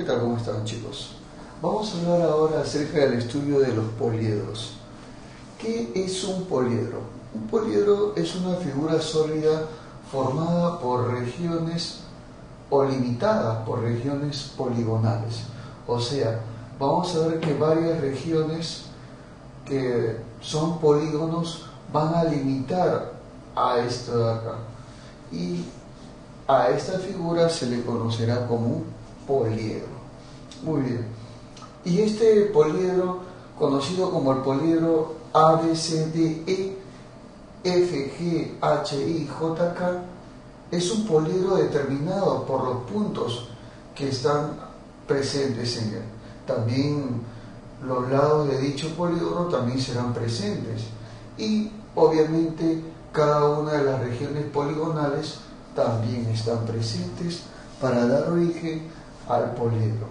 ¿Qué tal? ¿Cómo están chicos? Vamos a hablar ahora acerca del estudio de los poliedros. ¿Qué es un poliedro? Un poliedro es una figura sólida formada por regiones o limitada por regiones poligonales. O sea, vamos a ver que varias regiones que son polígonos van a limitar a esto de acá. Y a esta figura se le conocerá como poliedro. Muy bien. Y este poliedro, conocido como el poliedro ABCDE, F, H, I, J, K, es un poliedro determinado por los puntos que están presentes en él. También los lados de dicho polígono también serán presentes. Y obviamente cada una de las regiones poligonales también están presentes para dar origen al poliedro.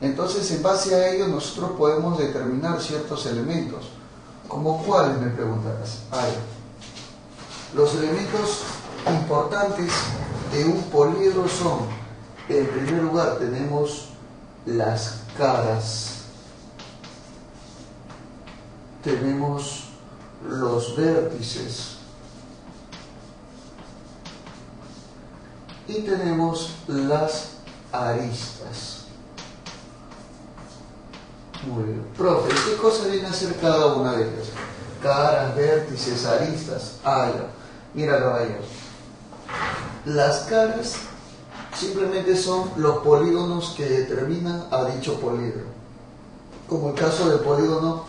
Entonces, en base a ello, nosotros podemos determinar ciertos elementos. ¿Como cuáles, me preguntarás? Los elementos importantes de un poliedro son, en primer lugar, tenemos las caras, tenemos los vértices y tenemos las aristas. Muy bien. Profe, ¿qué cosa viene a ser cada una de ellas? Caras, vértices, aristas. Ya. Mira, caballero. Las caras simplemente son los polígonos que determinan a dicho polígono. Como el caso del polígono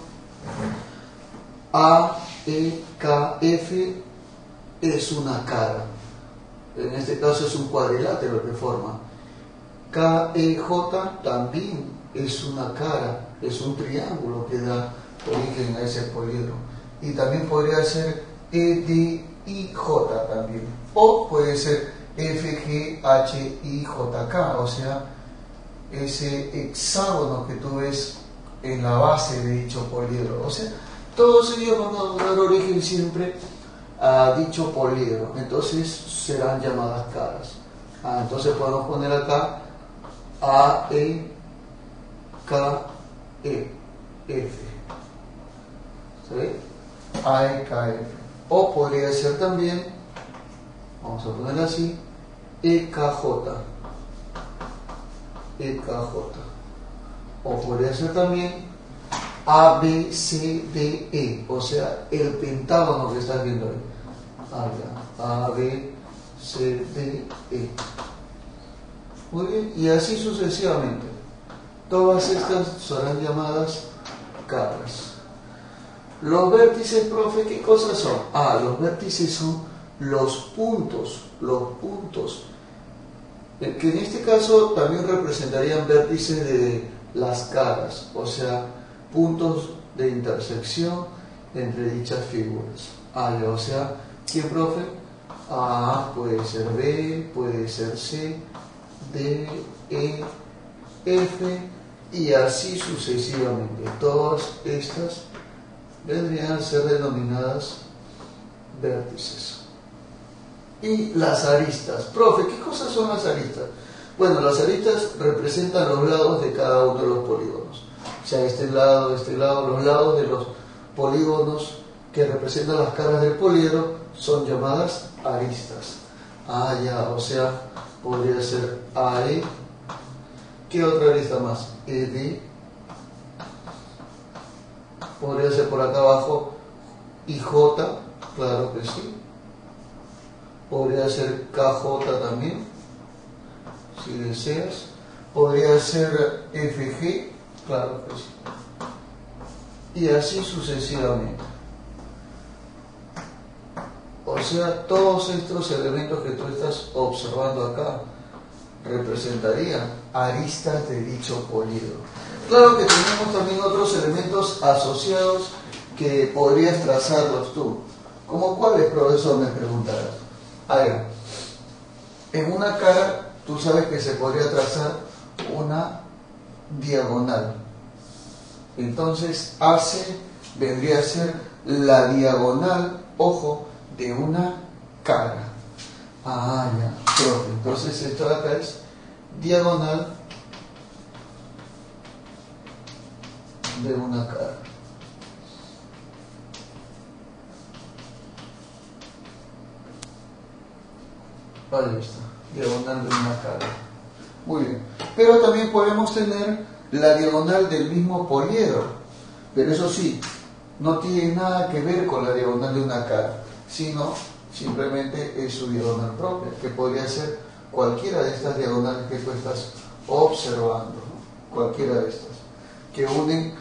A, E, K, F es una cara. En este caso es un cuadrilátero que forma. KEJ también es una cara, es un triángulo que da origen a ese poliedro. Y también podría ser EDIJ también. O puede ser FGHIJK, o sea, ese hexágono que tú ves en la base de dicho poliedro. O sea, todos ellos van a dar origen siempre a dicho poliedro. Entonces serán llamadas caras. Ah, entonces podemos poner acá a, E, K, E, F. ¿Sí? A, E, K, F. O podría ser también, vamos a poner así, E, K, J. E, K, J. O podría ser también A, B, C, D, E. O sea, el pentágono que estás viendo ahí. A, B, C, D, E. Muy bien, y así sucesivamente. Todas estas serán llamadas caras. Los vértices, profe, ¿qué cosas son? Ah, los vértices son los puntos, los puntos, que en este caso también representarían vértices de las caras, o sea, puntos de intersección entre dichas figuras. Ah, o sea, ¿qué, profe? A puede ser B, puede ser C, D, E, F y así sucesivamente. Todas estas vendrían a ser denominadas vértices. Y las aristas. Profe, ¿qué cosas son las aristas? Bueno, las aristas representan los lados de cada uno de los polígonos. O sea, este lado, este lado, los lados de los polígonos que representan las caras del poliedro son llamadas aristas. Ah, ya, o sea, podría ser AE. ¿Qué otra arista más? ED. Podría ser por acá abajo IJ, claro que sí. Podría ser KJ también, si deseas. Podría ser FG, claro que sí. Y así sucesivamente. O sea, todos estos elementos que tú estás observando acá representarían aristas de dicho poliedro. Claro que tenemos también otros elementos asociados que podrías trazarlos tú. ¿Como cuáles, profesor? Me preguntarás. A ver, en una cara tú sabes que se podría trazar una diagonal. Entonces, AC vendría a ser la diagonal, ojo, de una cara. Ah, ya, profe. Entonces esto de acá es diagonal de una cara. Ahí está, diagonal de una cara. Muy bien. Pero también podemos tener la diagonal del mismo poliedro. Pero eso sí, no tiene nada que ver con la diagonal de una cara, sino simplemente es su diagonal propia, que podría ser cualquiera de estas diagonales que tú estás observando, cualquiera de estas, que unen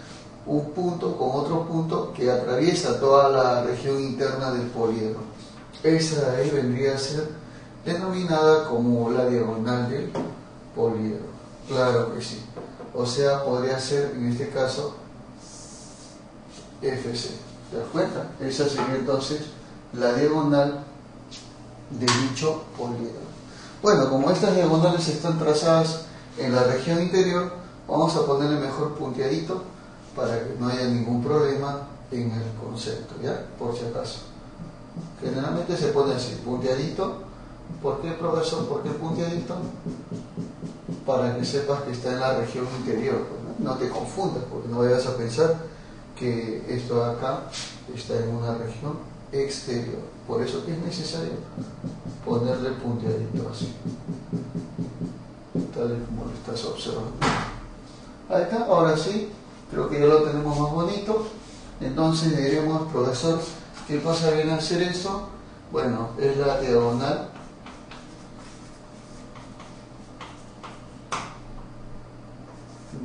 un punto con otro punto que atraviesa toda la región interna del poliedro. Esa de ahí vendría a ser denominada como la diagonal del poliedro. Claro que sí. O sea, podría ser en este caso FC. ¿Te das cuenta? Esa sería entonces la diagonal de dicho poliedro. Bueno, como estas diagonales están trazadas en la región interior, vamos a ponerle mejor punteadito para que no haya ningún problema en el concepto, ¿ya? Por si acaso. Generalmente se pone así, punteadito. ¿Por qué, profesor? ¿Por qué punteadito? Para que sepas que está en la región interior. Pues, ¿no? no te confundas, porque no vayas a pensar que esto de acá está en una región exterior. Por eso es necesario ponerle punteadito así, tal como lo estás observando. Ahí está, ahora sí, creo que ya lo tenemos más bonito. Entonces diremos, profesor, ¿qué cosa viene a hacer esto? Bueno, es la diagonal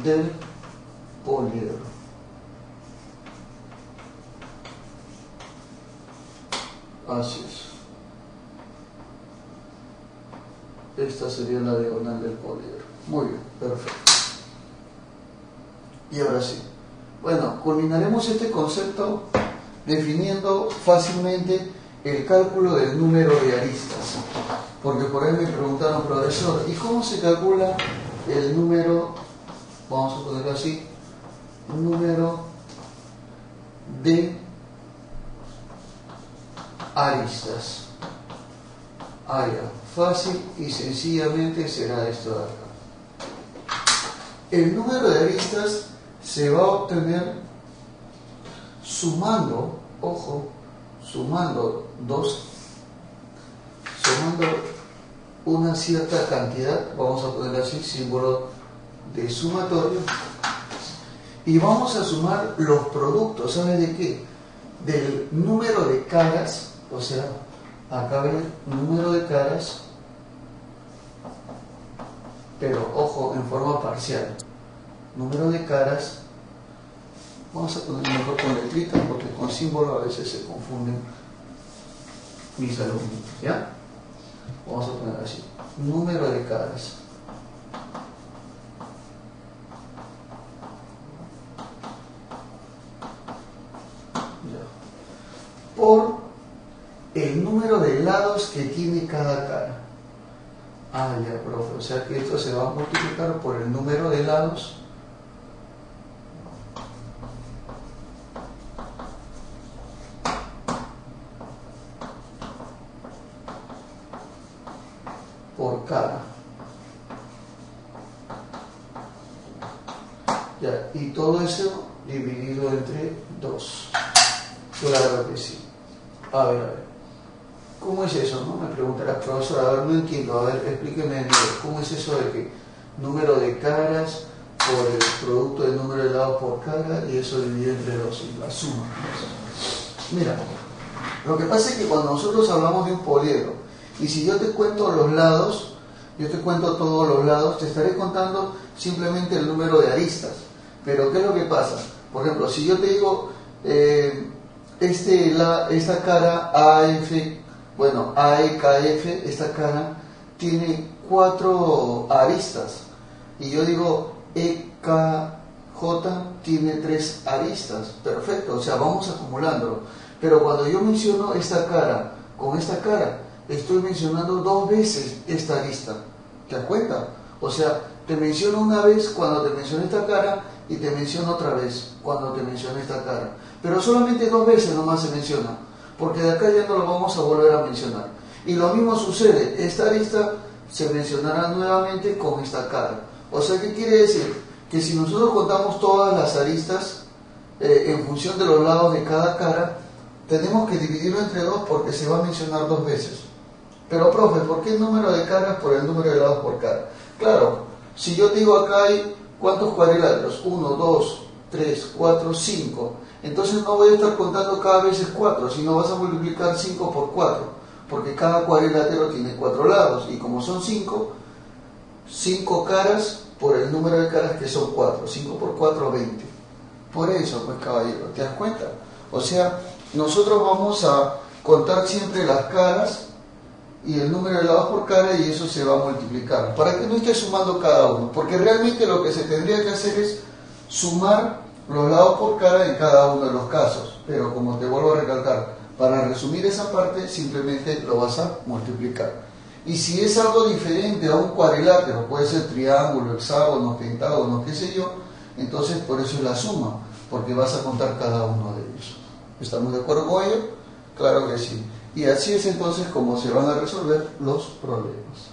del poliedro. Así es. Esta sería la diagonal del poliedro. Muy bien, perfecto. Y ahora sí. Bueno, culminaremos este concepto definiendo fácilmente el cálculo del número de aristas. Porque por ahí me preguntaron, profesor, ¿y cómo se calcula el número, vamos a ponerlo así, número de aristas. Área fácil y sencillamente será esto de acá. El número de aristas se va a obtener sumando, ojo, sumando dos, sumando una cierta cantidad, vamos a poner así, símbolo de sumatorio, y vamos a sumar los productos, ¿sabes de qué? Del número de caras o sea, acá ven número de caras, pero ojo, en forma parcial. Número de caras, vamos a poner mejor con letritas porque con símbolo a veces se confunden mis alumnos, ¿ya? Vamos a poner así, número de caras. por el número de lados que tiene cada cara. Ah, ya, profe. O sea que esto se va a multiplicar por el número de lados por cara. Ya, y todo eso dividido entre dos. Claro que sí. A ver, a ver. ¿Cómo es eso? No? Me preguntará, profesor, a ver, no entiendo, a ver, explíqueme, ¿cómo es eso de que número de caras por el producto del número de lados por cara y eso dividido entre dos y la suma? Mira, lo que pasa es que cuando nosotros hablamos de un poliedro, y si yo te cuento los lados, yo te cuento todos los lados, te estaré contando simplemente el número de aristas. Pero ¿qué es lo que pasa? Por ejemplo, si yo te digo, eh, este, la, esta cara AF bueno, AEKF, esta cara, tiene cuatro aristas. Y yo digo EKJ tiene tres aristas. Perfecto, o sea, vamos acumulándolo. Pero cuando yo menciono esta cara con esta cara, estoy mencionando dos veces esta arista. ¿Te das cuenta? O sea, te menciono una vez cuando te menciono esta cara y te menciono otra vez cuando te menciono esta cara. Pero solamente dos veces nomás se menciona porque de acá ya no lo vamos a volver a mencionar. Y lo mismo sucede, esta lista se mencionará nuevamente con esta cara. O sea, ¿qué quiere decir? que si nosotros contamos todas las aristas eh, en función de los lados de cada cara, tenemos que dividirlo entre dos porque se va a mencionar dos veces. Pero, profe, ¿por qué el número de caras por el número de lados por cara? Claro, si yo digo acá hay cuántos cuadriláteros, 1, 2, 3, 4, 5, entonces no voy a estar contando cada vez es 4, sino vas a multiplicar 5 por 4, porque cada cuadrilátero tiene 4 lados, y como son 5, 5 caras por el número de caras que son 4, 5 por 4, 20. Por eso, pues caballero, ¿te das cuenta? O sea, nosotros vamos a contar siempre las caras y el número de lados por cara y eso se va a multiplicar. Para que no esté sumando cada uno, porque realmente lo que se tendría que hacer es sumar los lados por cara en cada uno de los casos. Pero como te vuelvo a recalcar, para resumir esa parte simplemente lo vas a multiplicar. Y si es algo diferente a un cuadrilátero, puede ser triángulo, hexágono, pentágono, qué sé yo, entonces por eso es la suma, porque vas a contar cada uno de ellos. ¿Estamos de acuerdo con ello? Claro que sí. Y así es entonces como se van a resolver los problemas.